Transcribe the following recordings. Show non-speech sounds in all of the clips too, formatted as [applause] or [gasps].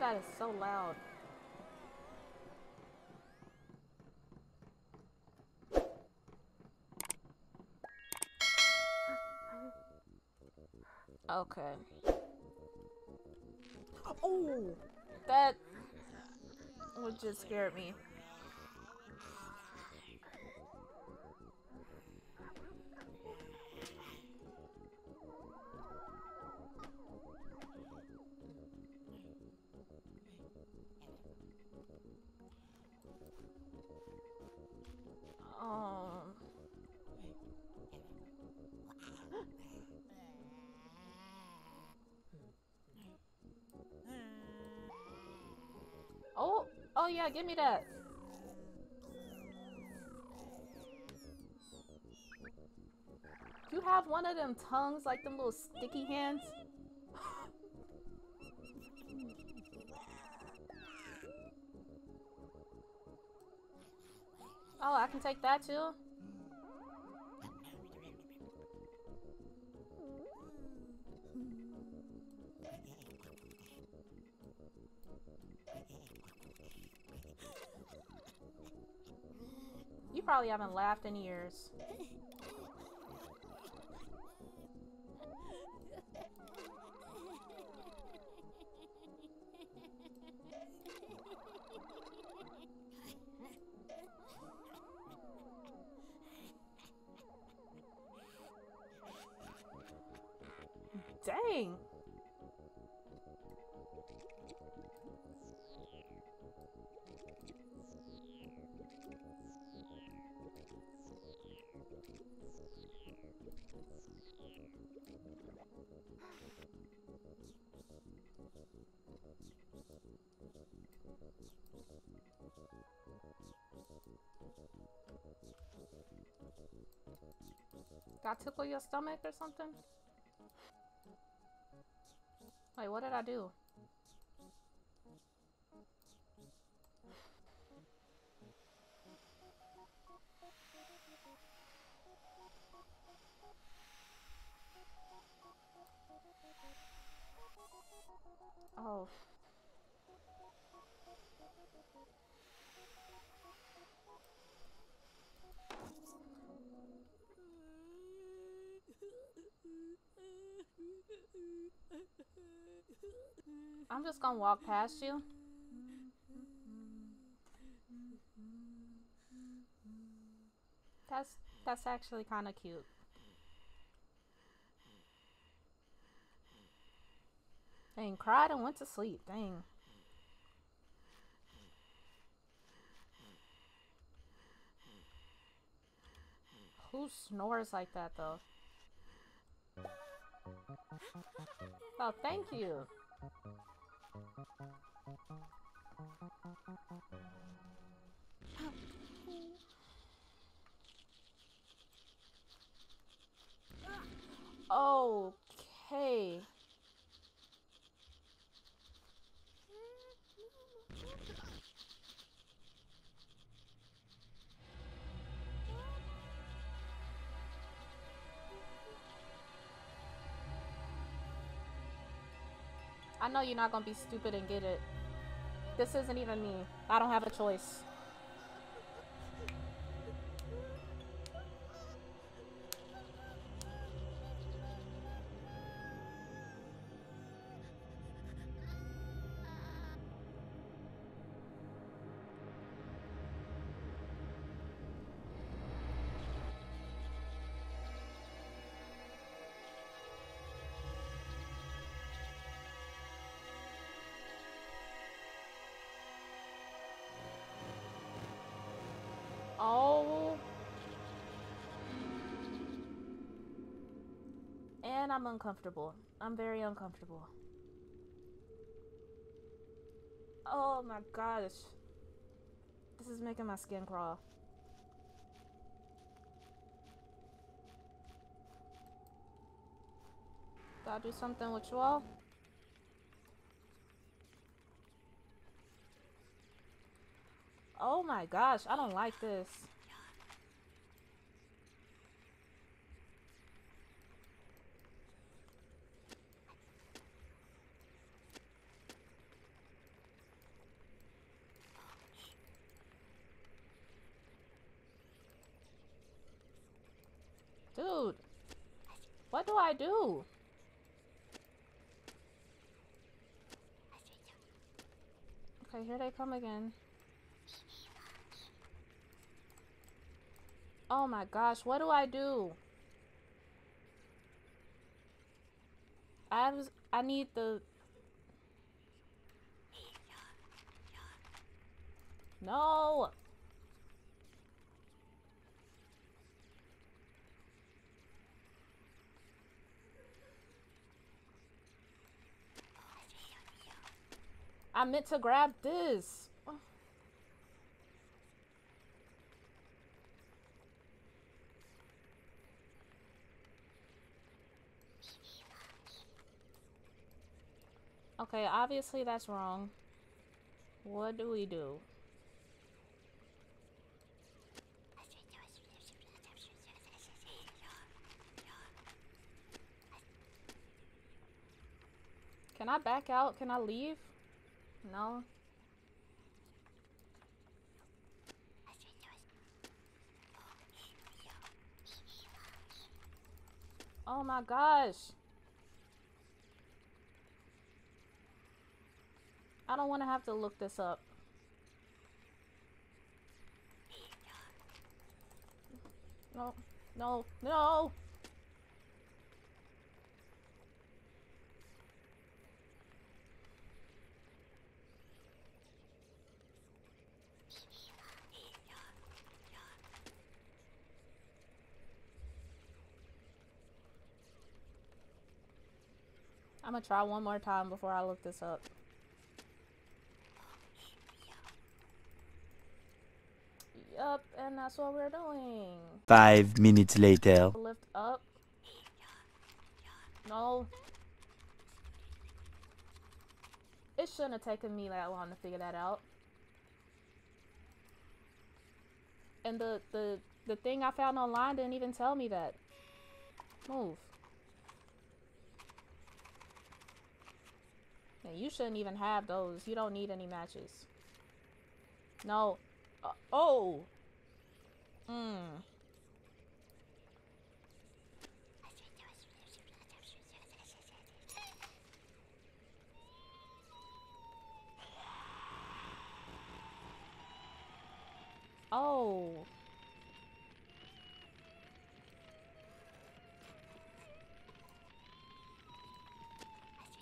that is so loud. Okay. Oh, that would just scare me. Oh, yeah, give me that. You have one of them tongues, like them little sticky hands? Oh, I can take that too? Probably haven't laughed in years. [laughs] Got tickle your stomach or something? Wait, what did I do? Oh. I'm gonna walk past you. That's that's actually kind of cute. Dang, cried and went to sleep. Dang. Who snores like that though? Oh, thank you. Okay. I know you're not gonna be stupid and get it. This isn't even me. I don't have a choice. And I'm uncomfortable. I'm very uncomfortable. Oh my gosh. This is making my skin crawl. Gotta do something with you all? Oh my gosh, I don't like this. What do I do? Okay, here they come again. Oh my gosh, what do I do? I was I need the No. I meant to grab this. Okay, obviously that's wrong. What do we do? Can I back out? Can I leave? No? Oh my gosh. I don't want to have to look this up. No, no, no! I'm gonna try one more time before I look this up. Yup, and that's what we're doing. Five minutes later. Lift up. No. It shouldn't have taken me that long to figure that out. And the the the thing I found online didn't even tell me that. Move. And you shouldn't even have those. You don't need any matches. No. Uh, oh. Hmm. Oh.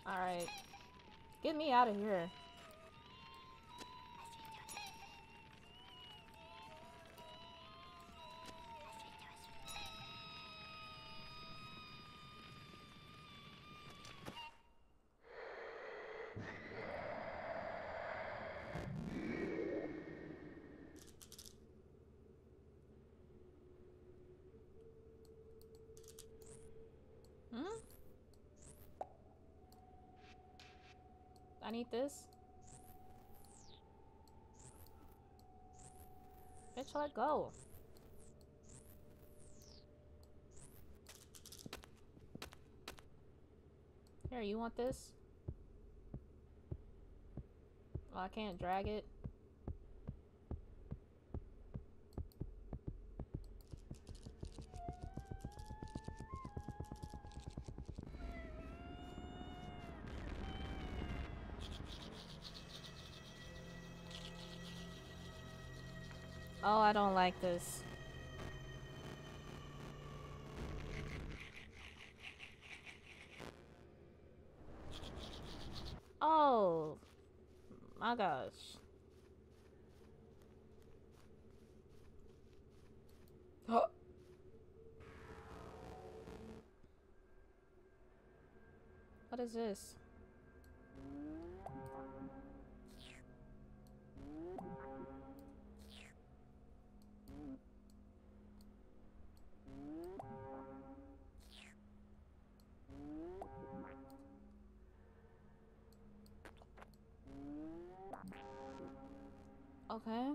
Alright. Get me out of here. Need this. Bitch, let go. Here, you want this? Oh, I can't drag it. I don't like this. Oh, my gosh. [gasps] What is this? Okay.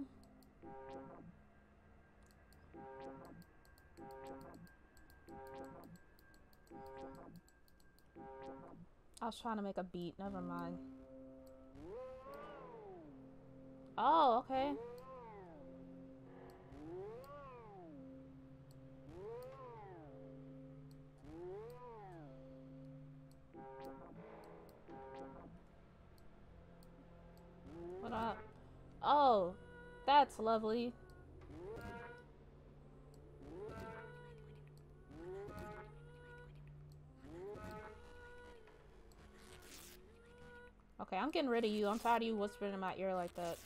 I was trying to make a beat, never mind. Oh, okay. That's lovely. Okay, I'm getting rid of you. I'm tired of you whispering in my ear like that.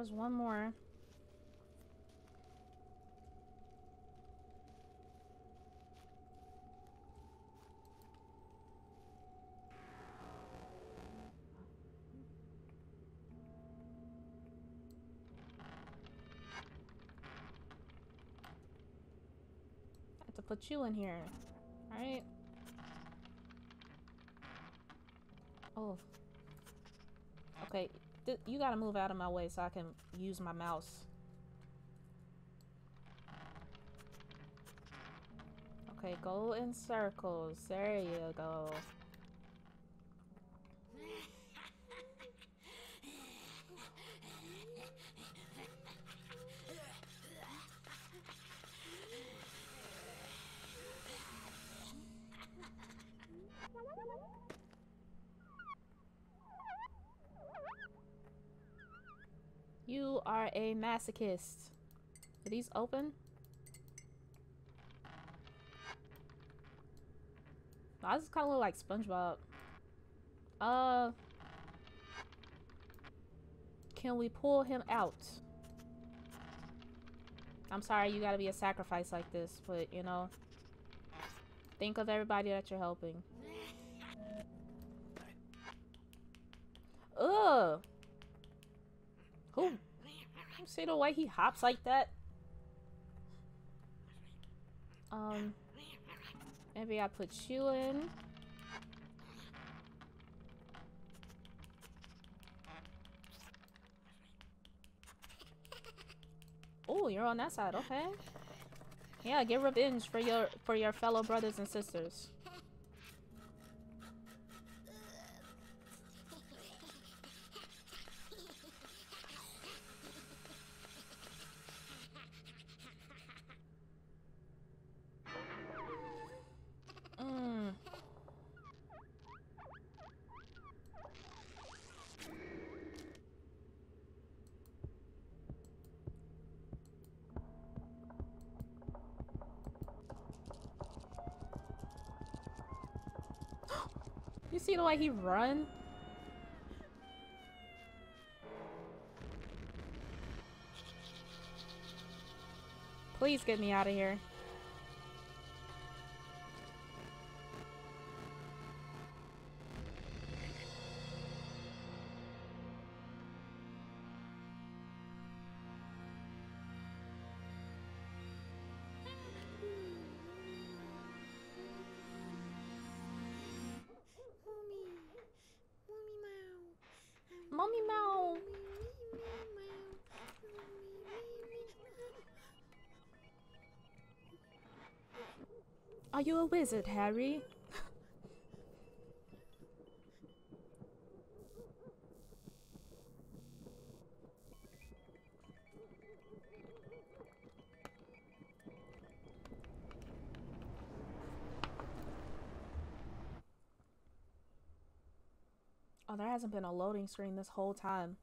There's one more. I have to put you in here. Alright. Oh. Okay, you gotta move out of my way so I can use my mouse. Okay, go in circles. There you go. [laughs] You are a masochist. Are these open? Nah, this kind of look like SpongeBob. Uh, can we pull him out? I'm sorry you gotta be a sacrifice like this, but you know, think of everybody that you're helping. [laughs] Ugh. Who? You see the way he hops like that? Um, maybe I put you in. Oh, you're on that side. Okay. Yeah, get revenge for your for your fellow brothers and sisters. See he run? Please get me out of here. Are you a wizard, Harry? Oh, there hasn't been a loading screen this whole time.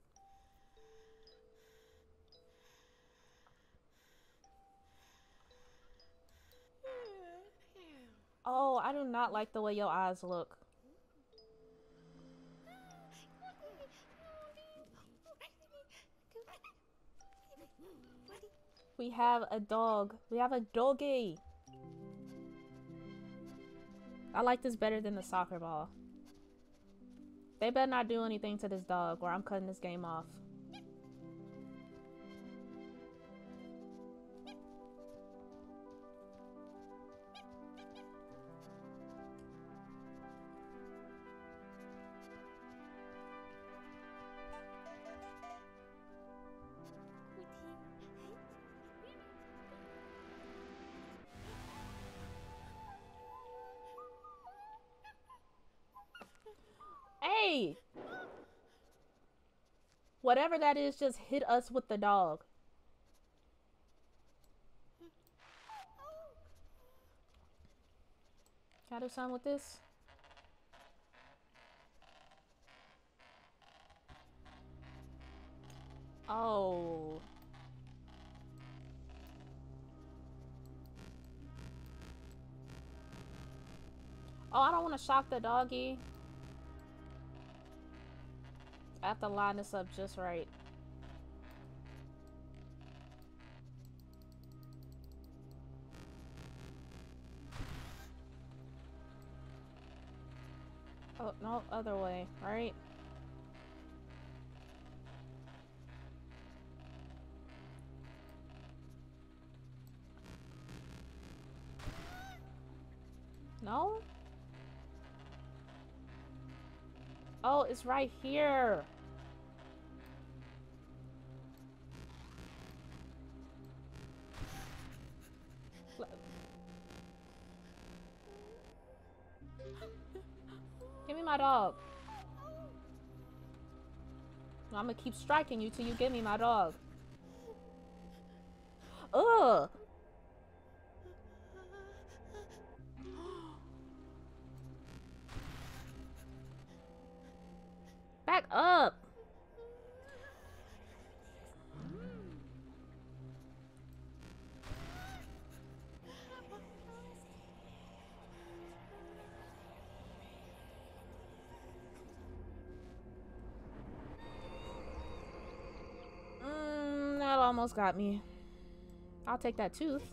Like the way your eyes look. We have a dog. We have a doggy. I like this better than the soccer ball. They better not do anything to this dog or I'm cutting this game off. Whatever that is, just hit us with the dog. I do with this? Oh. Oh, I don't want to shock the doggy. I have to line this up just right. Oh, no, other way, right? No? Oh, it's right here. I'm gonna keep striking you till you give me my dog. Ugh! Almost got me. I'll take that tooth.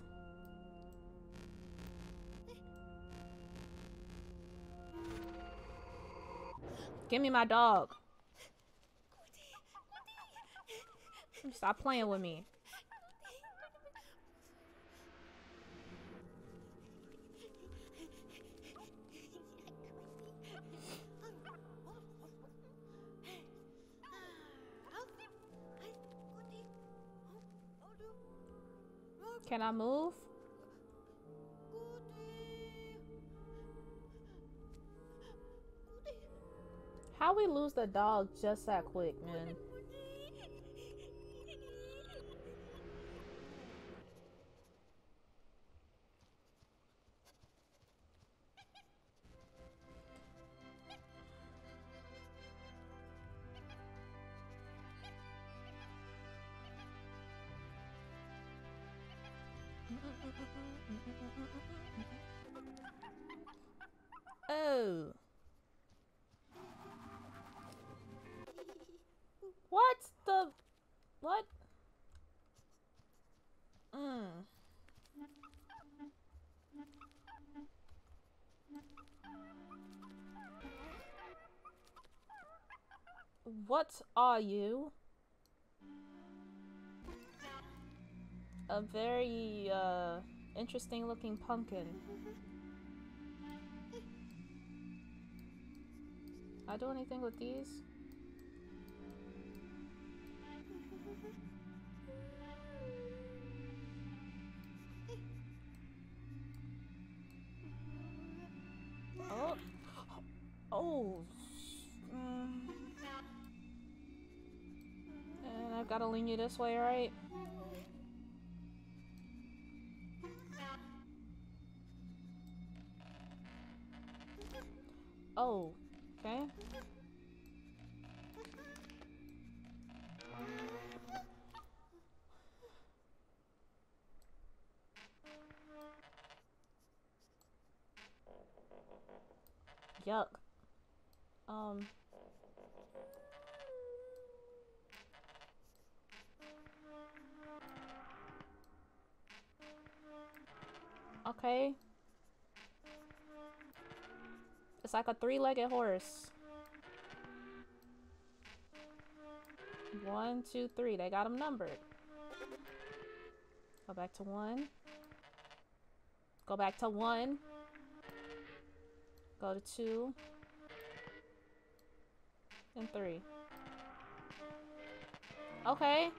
Give me my dog. Stop playing with me. Can I move? How we lose the dog just that quick, man? What are you? A very uh interesting looking pumpkin. I do anything with these? Oh. [gasps] Oh. You this way, right? Oh. Like a three-legged horse. One, two, three. They got them numbered. Go back to one. Go back to one. Go to two. And three. Okay.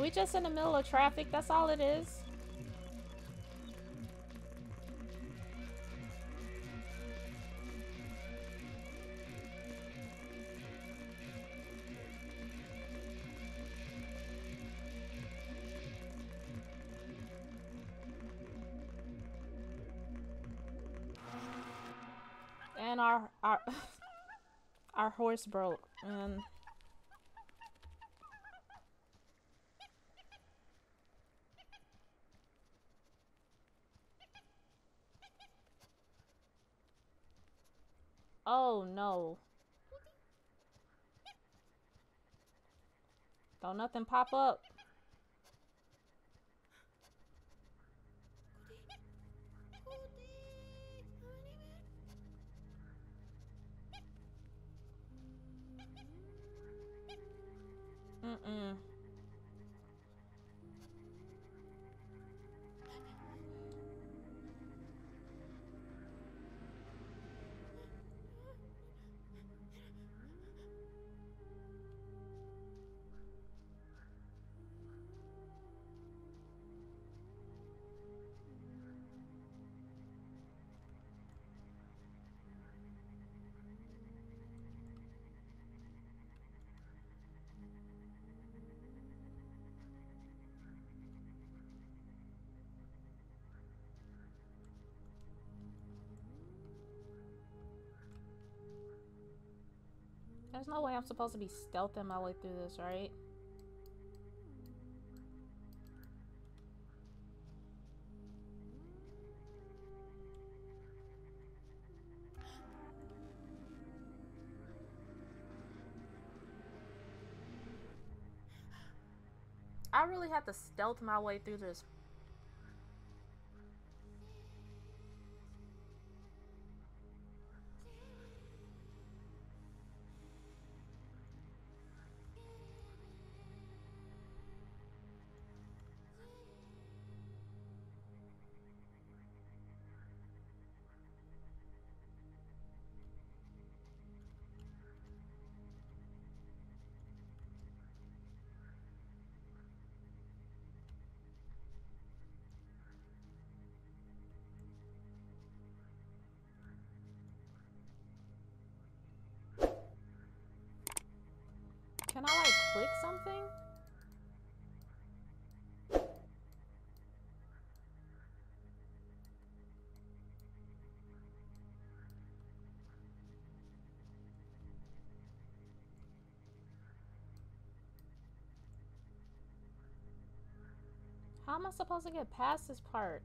We just in the middle of traffic, that's all it is. And our our [laughs] our horse broke and Oh no. Nothing pop up. There's no way I'm supposed to be stealthing my way through this, right? I really have to stealth my way through this Can I like click something? How am I supposed to get past this part?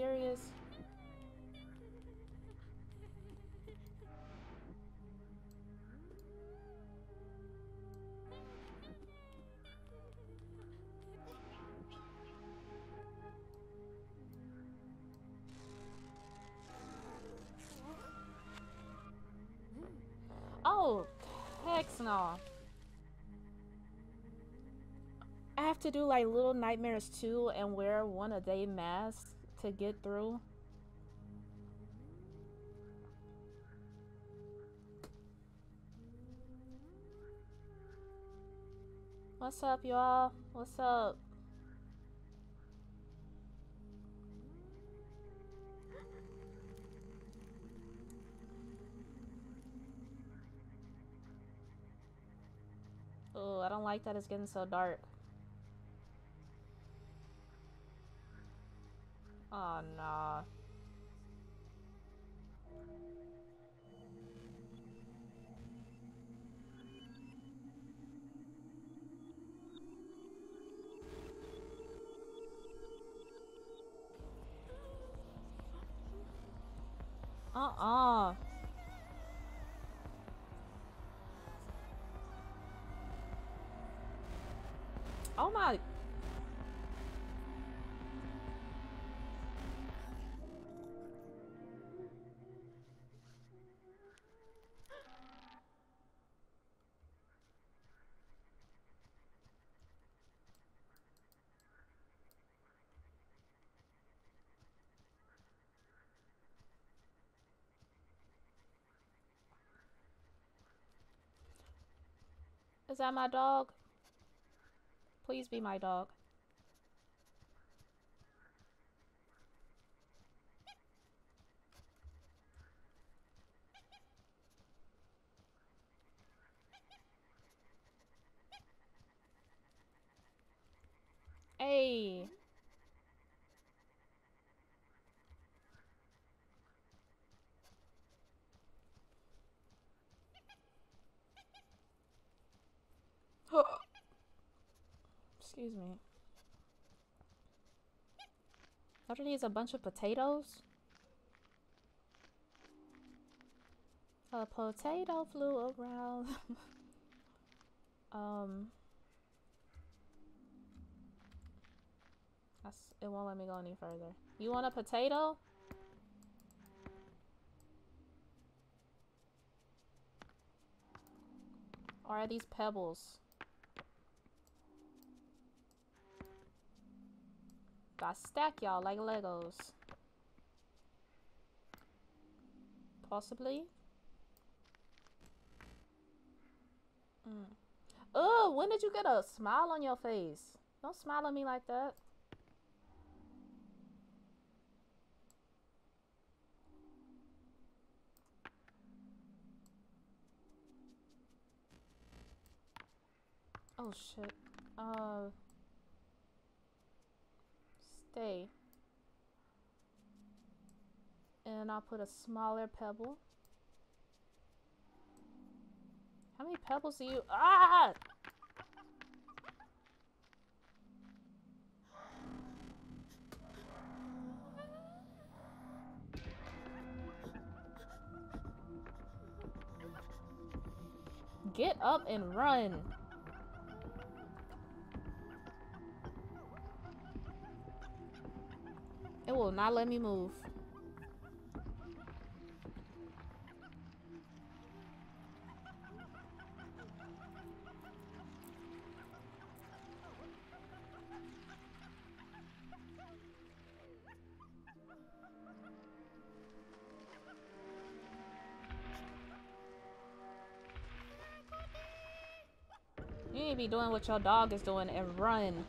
Serious? Oh, heck no. I have to do like Little Nightmares too and wear one a day mask to get through. What's up, y'all? What's up? Oh, I don't like that it's getting so dark. Oh, uh, no. Uh-uh. Is that my dog? Please be my dog. Hey. Excuse me. Are these? A bunch of potatoes? A potato flew around. [laughs] um. It won't let me go any further. You want a potato? Or are these pebbles? Got stack y'all like Legos. Possibly. Mm. Oh, when did you get a smile on your face? Don't smile at me like that. Oh shit. Uh stay. And I'll put a smaller pebble. How many pebbles do you Ah Get up and run. It will not let me move. You need to be doing what your dog is doing and run.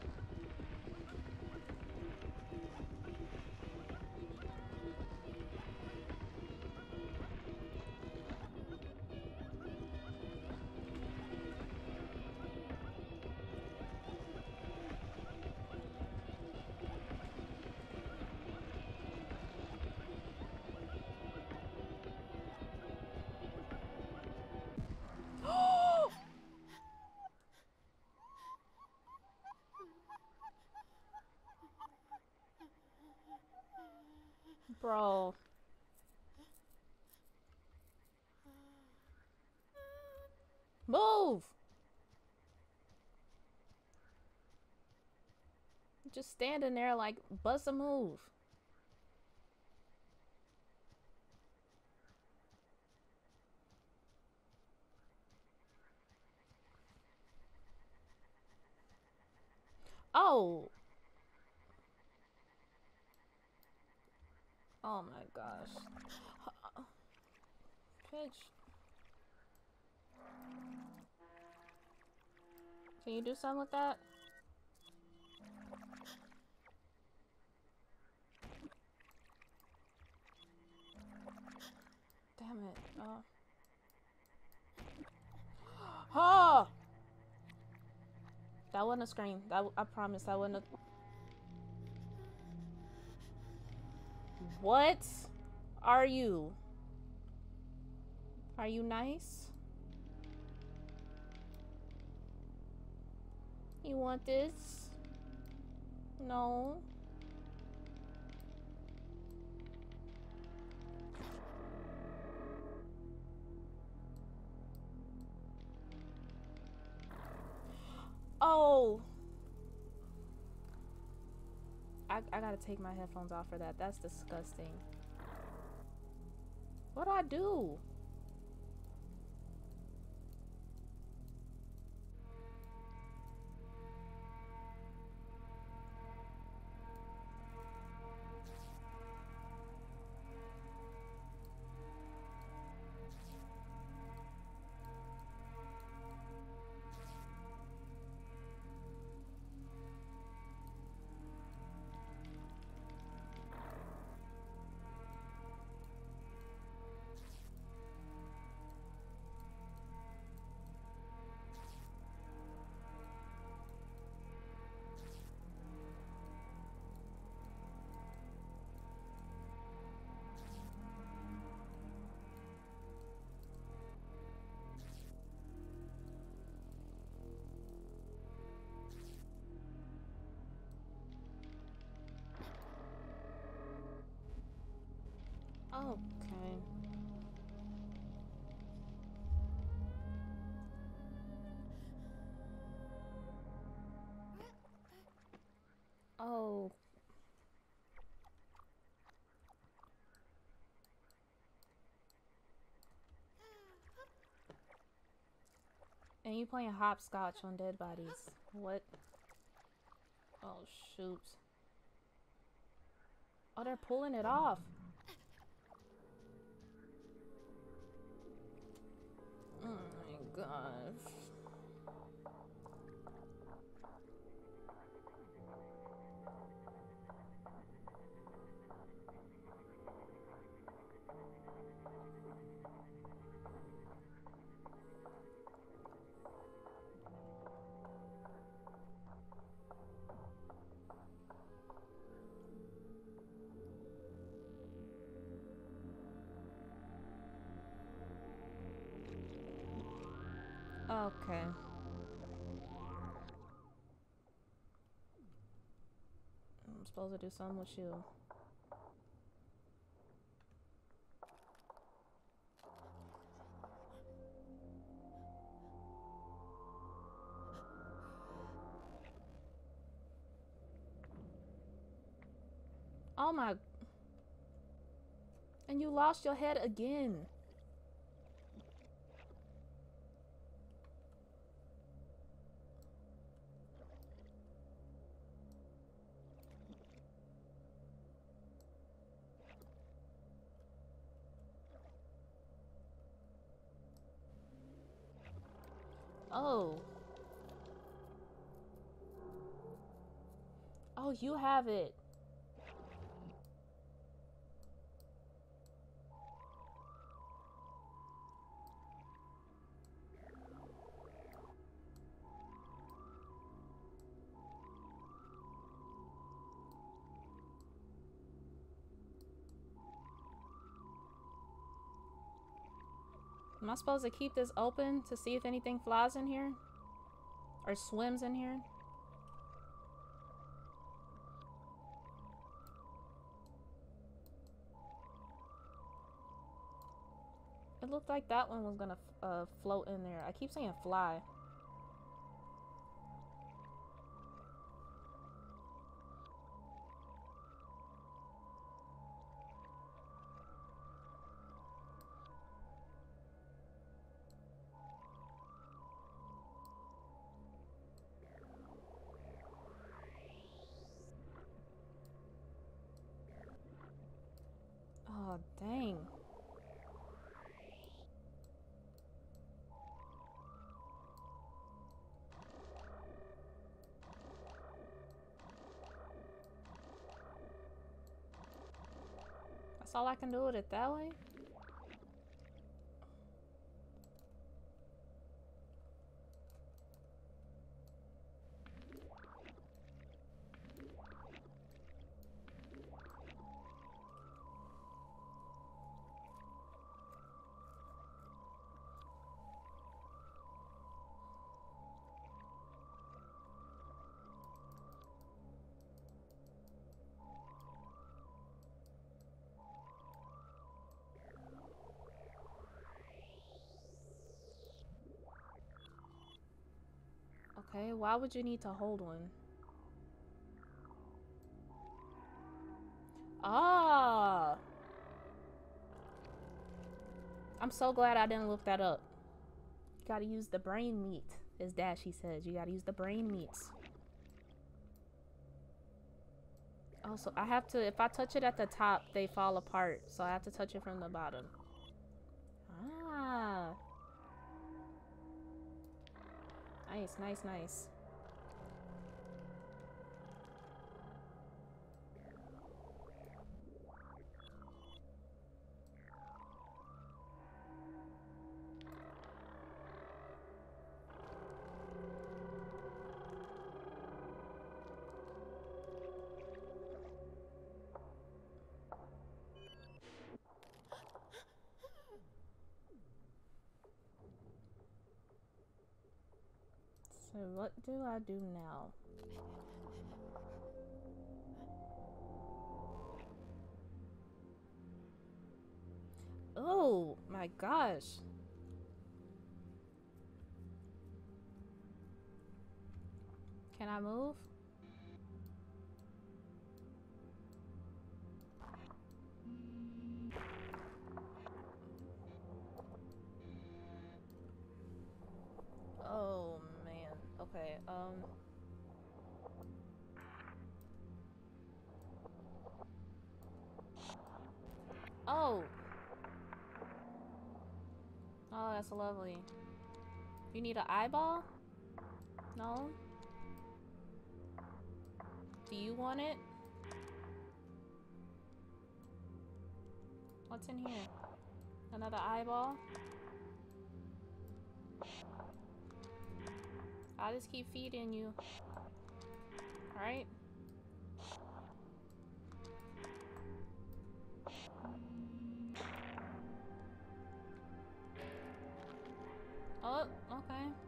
Bro. Move! Just standing there like, bust a move. Oh, Oh my gosh. Pitch. Can you do something with that? Damn it. Oh. Oh! [gasps] That wasn't a scream. That I promise that wasn't a What are you? Are you nice? You want this? No. Oh. I, I gotta take my headphones off for that. That's disgusting. What do I do? Okay. Oh. And you playing hopscotch on dead bodies. What? Oh, shoot. Oh, they're pulling it off. Oh my gosh. Okay. I'm supposed to do something with you. Oh my. And you lost your head again. Oh. You have it. Am I supposed to keep this open to see if anything flies in here? Or swims in here? Looked like that one was gonna uh, float in there. I keep saying fly. All I can do with it that way? Okay, why would you need to hold one? Ah! I'm so glad I didn't look that up. You gotta use the brain meat, as Dashie says. You gotta use the brain meats. Also, I have to, if I touch it at the top, they fall apart. So I have to touch it from the bottom. Nice, nice, nice. So what do I do now? Oh my gosh. Can I move? Okay, um... Oh! Oh, that's lovely. You need an eyeball? No? Do you want it? What's in here? Another eyeball? I'll just keep feeding you. Alright? Oh, okay.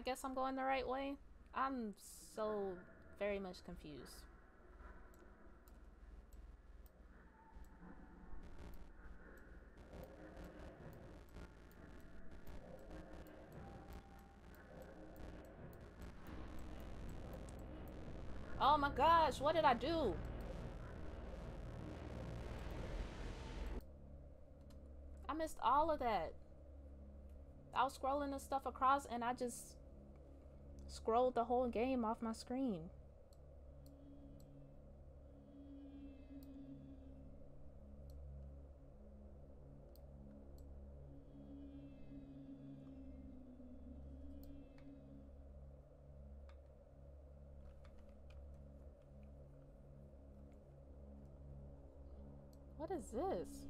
I guess I'm going the right way. I'm so very much confused. Oh my gosh, what did I do? I missed all of that. I was scrolling the stuff across and I just scrolled the whole game off my screen. What is this?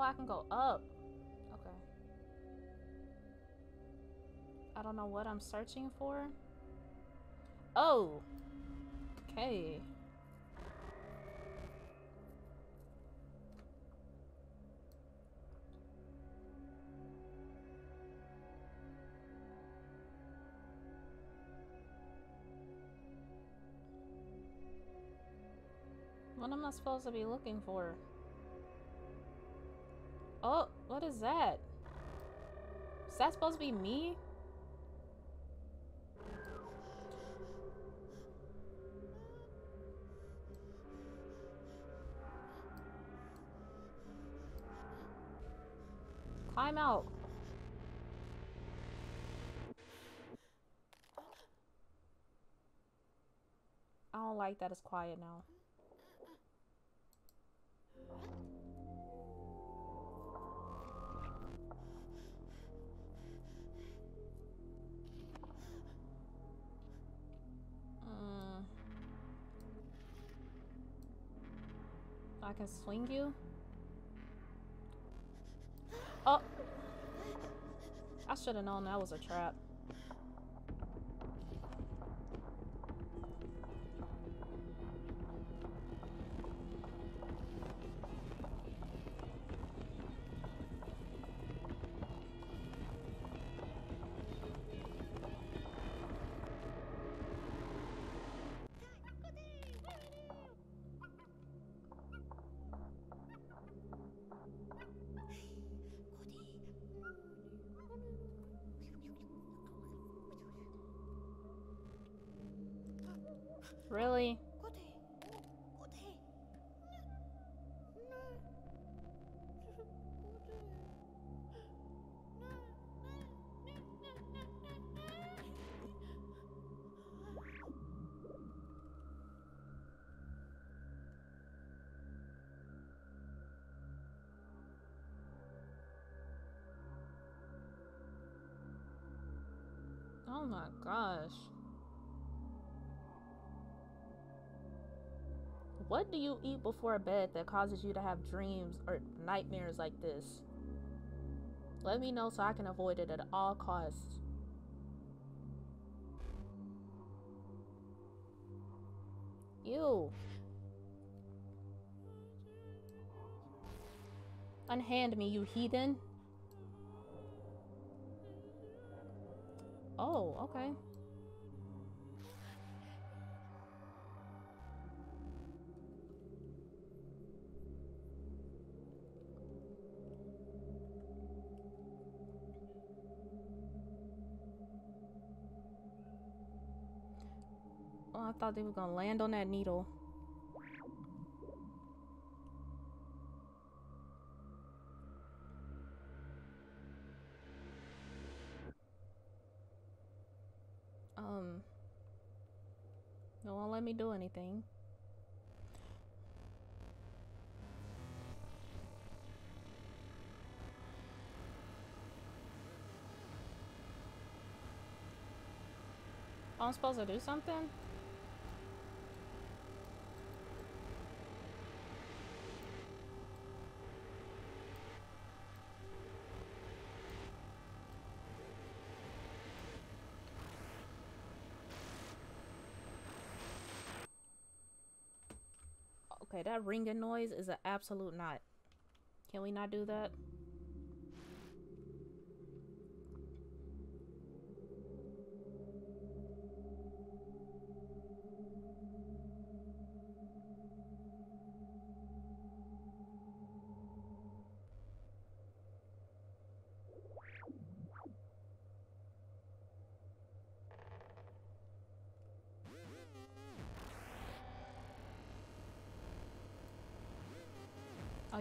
Oh, I can go up. Okay. I don't know what I'm searching for. Oh. Okay. What am I supposed to be looking for? Oh, what is that? Is that supposed to be me? Climb out. I don't like that it's quiet now. I can swing you? Oh! I should have known that was a trap. Oh my gosh. What do you eat before bed that causes you to have dreams or nightmares like this? Let me know so I can avoid it at all costs. Ew. Unhand me, you heathen. Oh, okay. Oh, I thought they were gonna land on that needle. Um, no one let me do anything. I'm supposed to do something? Okay, that ringing noise is an absolute not. Can we not do that?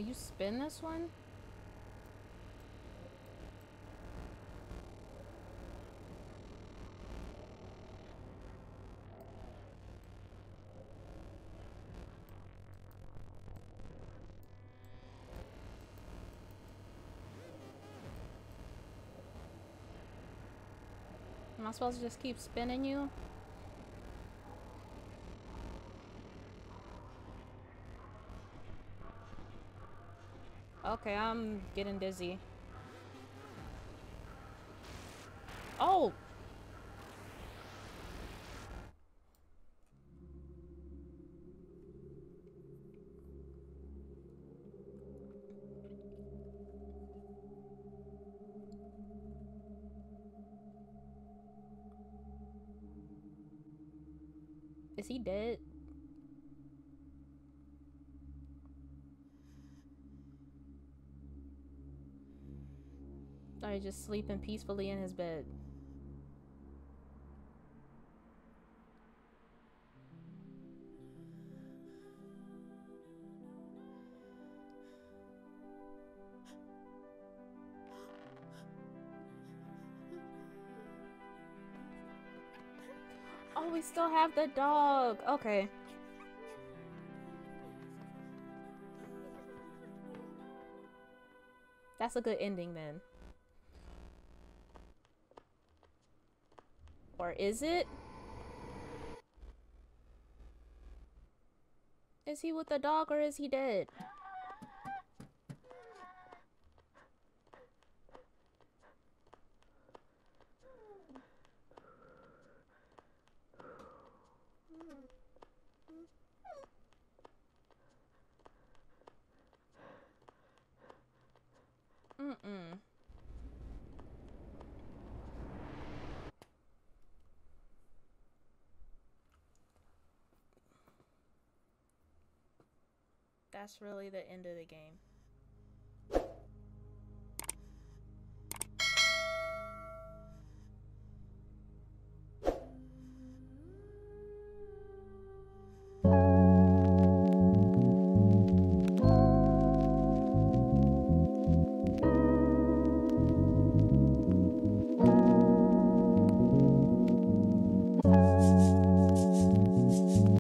You spin this one? Am I supposed to just keep spinning you? Okay, I'm getting dizzy. Oh! Just sleeping peacefully in his bed? Oh, we still have the dog. Okay. That's a good ending then. Or is it? Is he with the dog or is he dead? That's really the end of the game.